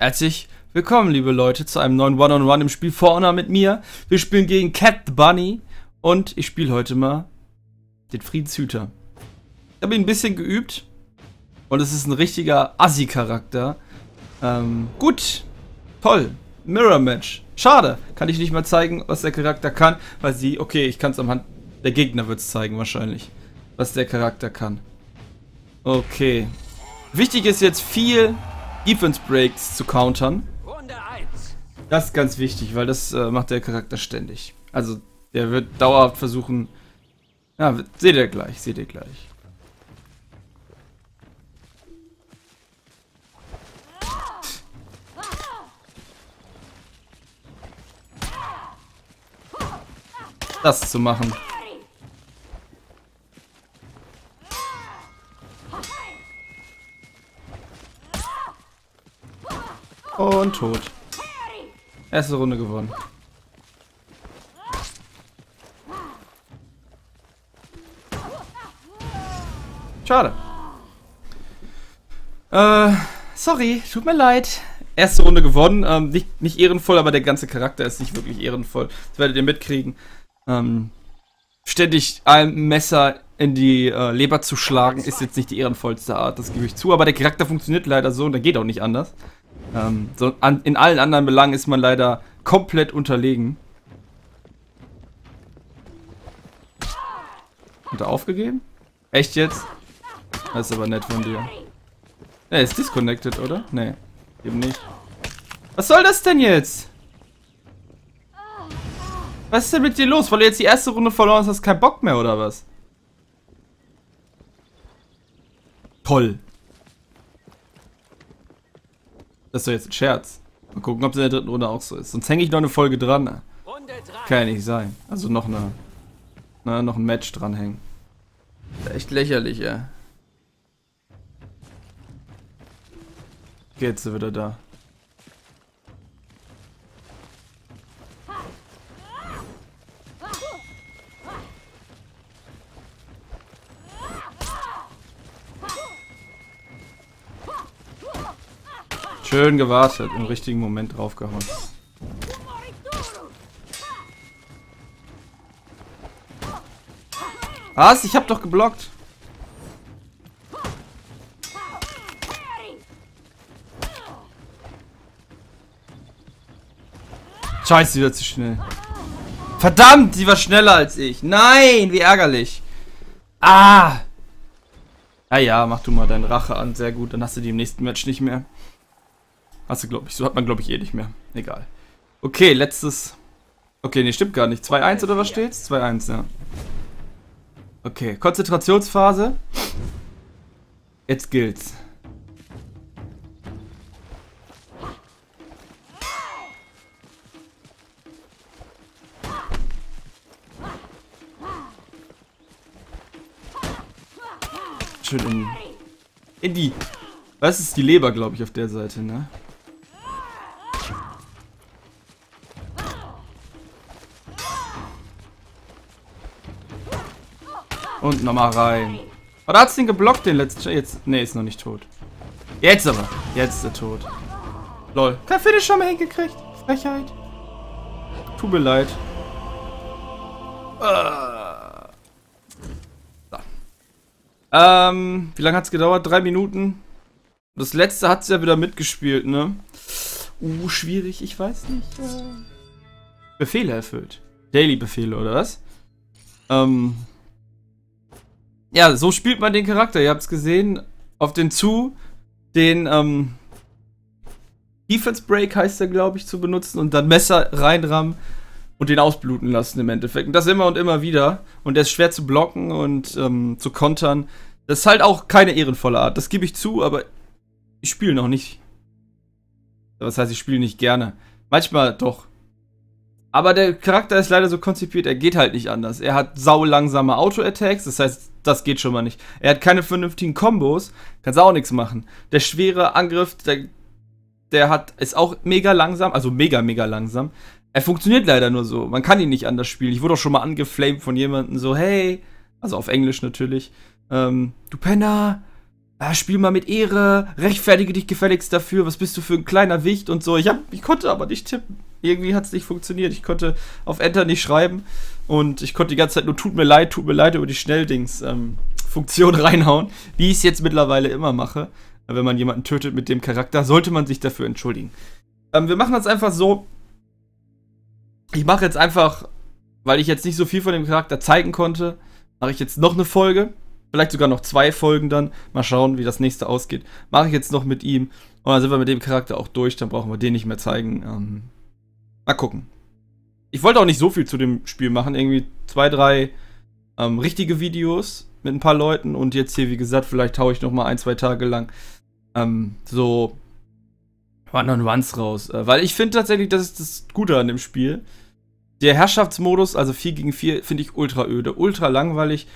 Herzlich willkommen, liebe Leute, zu einem neuen One-on-One -on -One im Spiel For mit mir. Wir spielen gegen Cat the Bunny und ich spiele heute mal den Friedenshüter. Ich habe ihn ein bisschen geübt und es ist ein richtiger Assi-Charakter. Ähm, gut, toll, Mirror-Match. Schade, kann ich nicht mal zeigen, was der Charakter kann, weil sie, okay, ich kann es am Hand der Gegner wird es zeigen wahrscheinlich, was der Charakter kann. Okay. Wichtig ist jetzt viel Defense Breaks zu countern. Das ist ganz wichtig, weil das äh, macht der Charakter ständig. Also, der wird dauerhaft versuchen. Ja, seht ihr gleich, seht ihr gleich. Das zu machen. Und tot. Erste Runde gewonnen. Schade. Äh, sorry, tut mir leid. Erste Runde gewonnen. Ähm, nicht, nicht ehrenvoll, aber der ganze Charakter ist nicht wirklich ehrenvoll. Das werdet ihr mitkriegen. Ähm, ständig ein Messer in die äh, Leber zu schlagen, ist jetzt nicht die ehrenvollste Art, das gebe ich zu. Aber der Charakter funktioniert leider so und der geht auch nicht anders. Ähm, so an, in allen anderen Belangen ist man leider komplett unterlegen. Hat er aufgegeben? Echt jetzt? Das ist aber nett von dir. Er ist disconnected, oder? Nee, eben nicht. Was soll das denn jetzt? Was ist denn mit dir los? Weil du jetzt die erste Runde verloren hast, hast du keinen Bock mehr, oder was? Toll. Das ist doch jetzt ein Scherz. Mal gucken, ob es in der dritten Runde auch so ist. Sonst hänge ich noch eine Folge dran. Kann ja nicht sein. Also noch eine, na, noch ein Match dranhängen. Echt lächerlich, ja. Jetzt sind wir wieder da. Schön gewartet, im richtigen Moment draufgehauen. Was? Ich hab doch geblockt. Scheiße, die wird zu schnell. Verdammt, sie war schneller als ich. Nein, wie ärgerlich. Ah. Ah ja, mach du mal deine Rache an. Sehr gut, dann hast du die im nächsten Match nicht mehr. Hast du, glaube ich. So hat man, glaube ich, eh nicht mehr. Egal. Okay, letztes. Okay, nee, stimmt gar nicht. 2-1 oder was steht's? 2-1, ja. Okay, Konzentrationsphase. Jetzt gilt's. Schön in, in die... Was ist die Leber, glaube ich, auf der Seite, ne? Und nochmal rein. Oder hat's den geblockt, den letzten... Jetzt... Ne, ist noch nicht tot. Jetzt aber. Jetzt ist er tot. Lol. Kein Finish schon mal hingekriegt. Frechheit. Tut mir leid. Uh. So. Ähm, wie lange hat's gedauert? Drei Minuten. Das letzte hat sie ja wieder mitgespielt, ne? Uh, schwierig, ich weiß nicht. Befehle erfüllt. Daily-Befehle, oder was? Ähm, ja, so spielt man den Charakter. Ihr habt es gesehen. Auf den zu, den ähm, Defense Break heißt er, glaube ich, zu benutzen und dann Messer reinrammen und den ausbluten lassen im Endeffekt. Und das immer und immer wieder. Und der ist schwer zu blocken und ähm, zu kontern. Das ist halt auch keine ehrenvolle Art. Das gebe ich zu, aber ich spiele noch nicht. Das heißt, ich spiele nicht gerne. Manchmal doch. Aber der Charakter ist leider so konzipiert, er geht halt nicht anders. Er hat sau langsame Auto-Attacks, das heißt, das geht schon mal nicht. Er hat keine vernünftigen Kombos, kannst auch nichts machen. Der schwere Angriff, der, der hat, ist auch mega langsam, also mega, mega langsam. Er funktioniert leider nur so. Man kann ihn nicht anders spielen. Ich wurde auch schon mal angeflamed von jemandem so, hey, also auf Englisch natürlich, ähm, du Penner, ah, spiel mal mit Ehre, rechtfertige dich gefälligst dafür, was bist du für ein kleiner Wicht und so. Ich, hab, ich konnte aber nicht tippen. Irgendwie hat es nicht funktioniert. Ich konnte auf Enter nicht schreiben und ich konnte die ganze Zeit nur tut mir leid, tut mir leid über die Schnelldings-Funktion ähm, reinhauen, wie ich es jetzt mittlerweile immer mache. Wenn man jemanden tötet mit dem Charakter, sollte man sich dafür entschuldigen. Ähm, wir machen das einfach so. Ich mache jetzt einfach, weil ich jetzt nicht so viel von dem Charakter zeigen konnte, mache ich jetzt noch eine Folge Vielleicht sogar noch zwei Folgen dann. Mal schauen, wie das nächste ausgeht. Mache ich jetzt noch mit ihm. Und dann sind wir mit dem Charakter auch durch. Dann brauchen wir den nicht mehr zeigen. Ähm, mal gucken. Ich wollte auch nicht so viel zu dem Spiel machen. Irgendwie zwei, drei ähm, richtige Videos mit ein paar Leuten. Und jetzt hier, wie gesagt, vielleicht haue ich noch mal ein, zwei Tage lang ähm, so One-on-Ones raus. Äh, weil ich finde tatsächlich, das ist das Gute an dem Spiel. Der Herrschaftsmodus, also 4 gegen 4, finde ich ultra öde, ultra langweilig.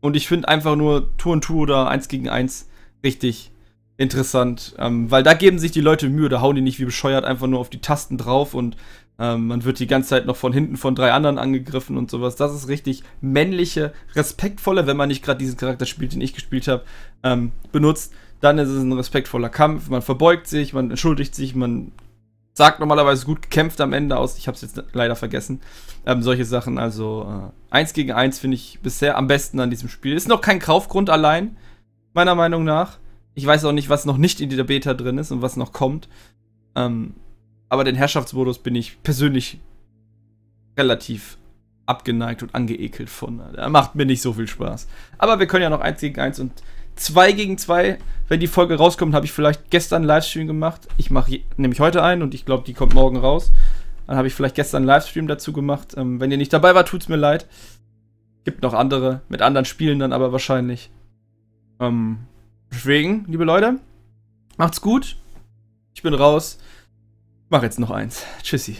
Und ich finde einfach nur Tour und Tour oder 1 gegen 1 richtig interessant. Ähm, weil da geben sich die Leute Mühe, da hauen die nicht wie bescheuert einfach nur auf die Tasten drauf und ähm, man wird die ganze Zeit noch von hinten von drei anderen angegriffen und sowas. Das ist richtig männliche, respektvolle, wenn man nicht gerade diesen Charakter spielt, den ich gespielt habe, ähm, benutzt. Dann ist es ein respektvoller Kampf. Man verbeugt sich, man entschuldigt sich, man sagt normalerweise gut gekämpft am Ende aus. Ich habe es jetzt leider vergessen. Ähm, solche Sachen. Also äh, 1 gegen 1 finde ich bisher am besten an diesem Spiel. Ist noch kein Kaufgrund allein, meiner Meinung nach. Ich weiß auch nicht, was noch nicht in der Beta drin ist und was noch kommt. Ähm, aber den Herrschaftsmodus bin ich persönlich relativ abgeneigt und angeekelt von. Der macht mir nicht so viel Spaß. Aber wir können ja noch 1 gegen 1 und 2 gegen 2. Wenn die Folge rauskommt, habe ich vielleicht gestern einen Livestream gemacht. Ich mache nämlich heute einen und ich glaube, die kommt morgen raus. Dann habe ich vielleicht gestern einen Livestream dazu gemacht. Ähm, wenn ihr nicht dabei wart, tut es mir leid. Gibt noch andere, mit anderen Spielen dann aber wahrscheinlich. Ähm, deswegen, liebe Leute, macht's gut. Ich bin raus. Mach jetzt noch eins. Tschüssi.